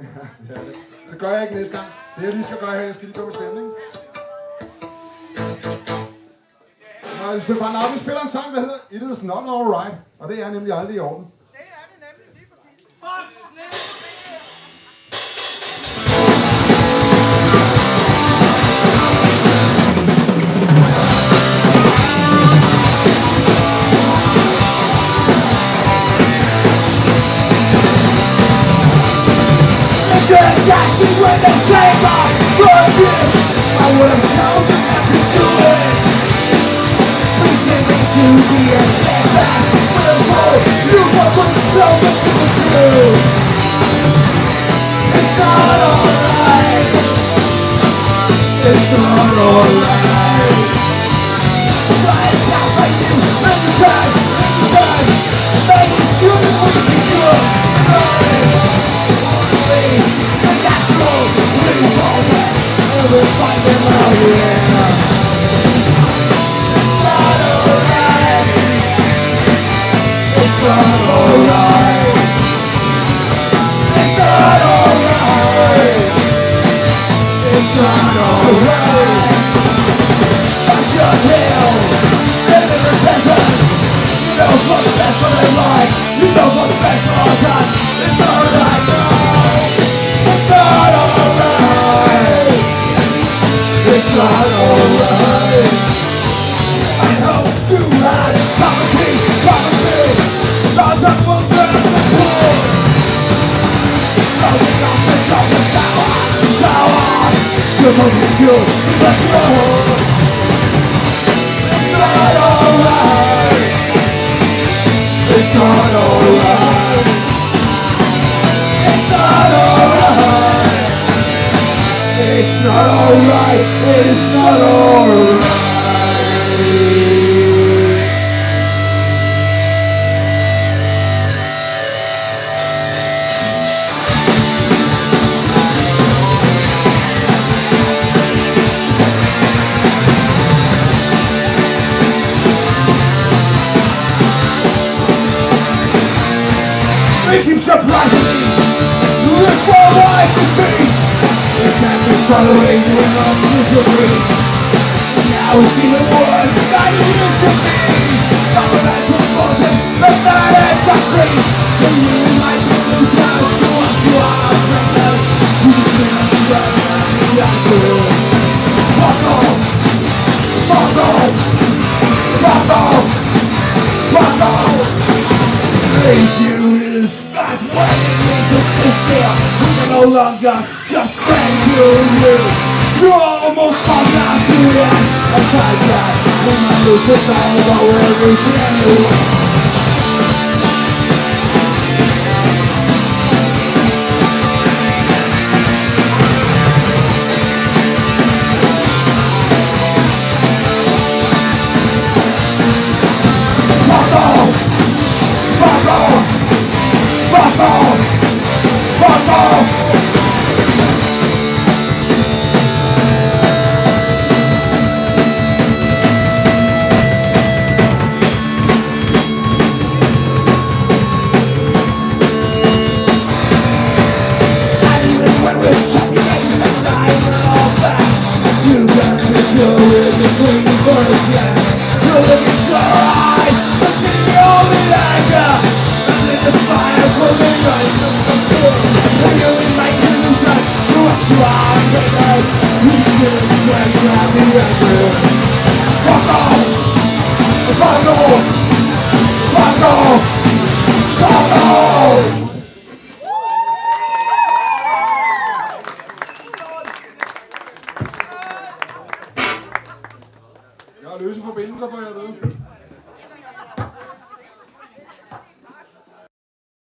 det, er det. det gør jeg ikke næste gang. Det jeg lige skal gøre her, jeg skal lige gå på stemning. Når Stefan Arne spiller en sang, der hedder It is not alright, og det er nemlig aldrig i orden. When they say my goodness I would have told them not to do it. Pretending to be a steadfast Will you what was closer to the truth It's not alright. It's not alright. To pass by you Understand, understand That's just hell what's best for their life He knows what's best for our time To good, but sure It's not It's not alright It's not alright It's not alright It's not alright can't be tolerated when us Now it's even worse than it used to be Governmental bullshit, pathetic countries The you might be losers to us you are prisoners You just can't run out the answers Fuck off Fuck off Fuck off Fuck off Please use that when it uses this fear We can no longer just thank you you. You're almost the end I that. We might lose the battle but anyway og løse forbindelser, for jeg ved.